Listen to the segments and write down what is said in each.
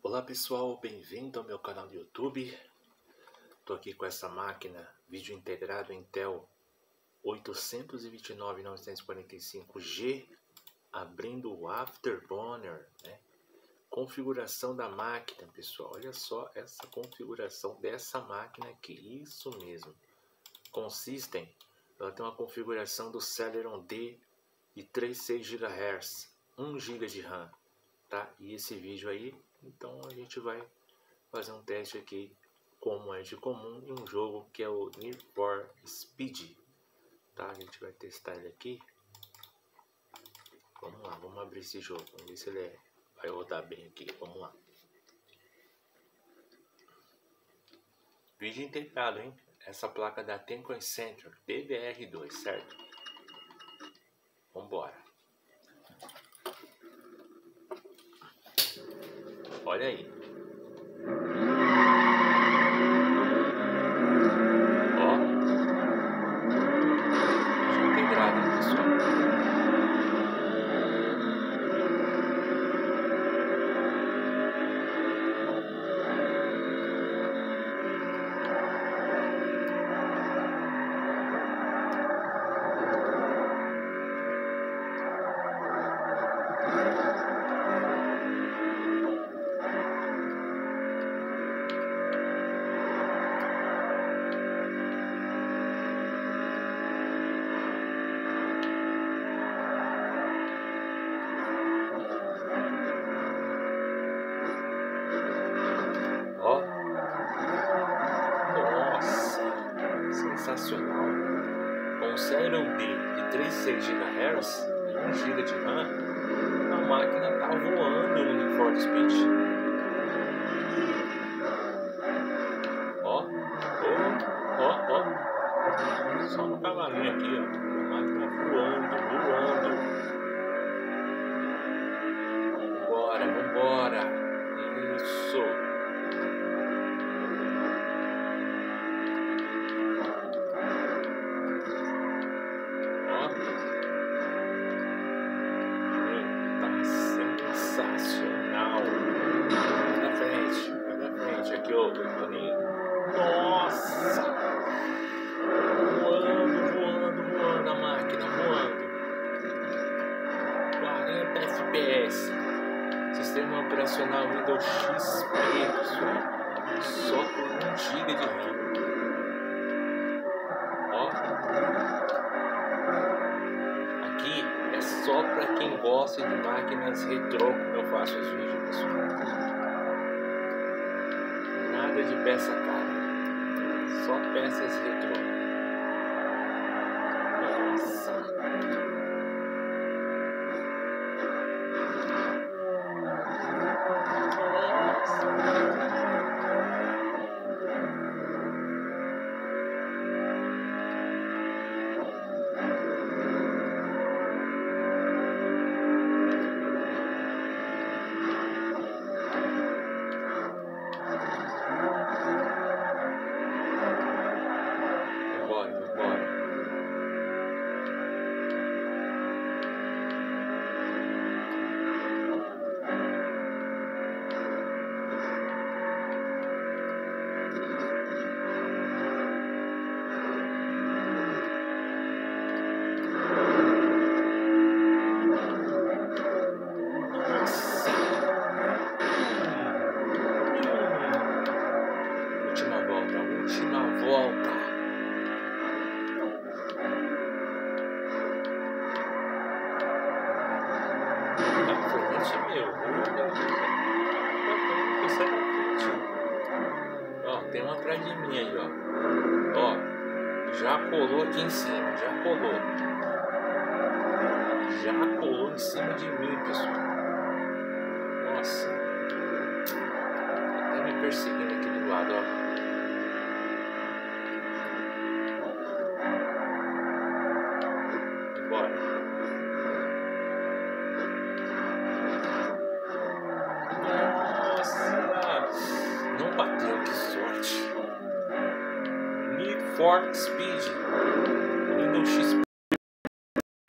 Olá pessoal, bem-vindo ao meu canal do YouTube. Estou aqui com essa máquina vídeo integrado Intel 829-945G abrindo o Afterburner, né? Configuração da máquina, pessoal. Olha só essa configuração dessa máquina aqui. Isso mesmo. Consistem, ela tem uma configuração do Celeron D de 36 GHz, 1 GB de RAM, tá? E esse vídeo aí, então a gente vai fazer um teste aqui como é de comum em um jogo que é o Need for Speed, tá? A gente vai testar ele aqui. Vamos lá, vamos abrir esse jogo, vamos ver se ele é, vai rodar bem aqui, vamos lá. Vídeo integrado, hein? Essa placa da Tencent Center DDR2, certo? Vambora. Olha aí. Sensacional. Com o Celeron D de 36 GHz e 1 GB de RAM, a máquina tá voando no Need Speed. Ó, ó, ó, ó. Só no cavalinho aqui, ó. Nossa! Voando, voando, voando a máquina, voando. 40 FPS. Sistema operacional Windows XP, pessoal. Só com 1 GB de RAM. Ó. Aqui é só para quem gosta de máquinas retrô, como eu faço os vídeos, pessoal. Nada de peça cara, só peças retrô. Nossa! Frente, meu. Olha, sai na frente. Ó, tem um atrás de mim aí, ó. Ó, já colou aqui em cima, já colou. Já colou em cima de mim, pessoal. Nossa. Tá me perseguindo aqui do lado, ó. For Speed. Windows XP.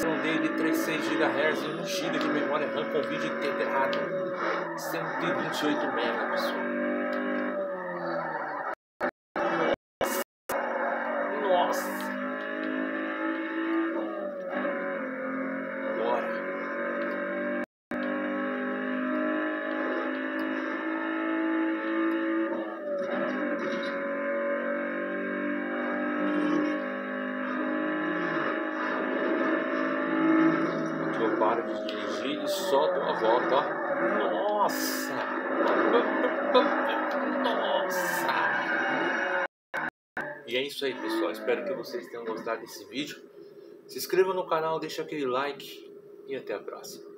Um D de 36 GHz e 1 GB de memória RAM com vídeo integrado. 128 MB, pessoal. Paro de dirigir e só dou a volta, ó. Nossa! Nossa! E é isso aí, pessoal. Espero que vocês tenham gostado desse vídeo. Se inscreva no canal, deixa aquele like e até a próxima.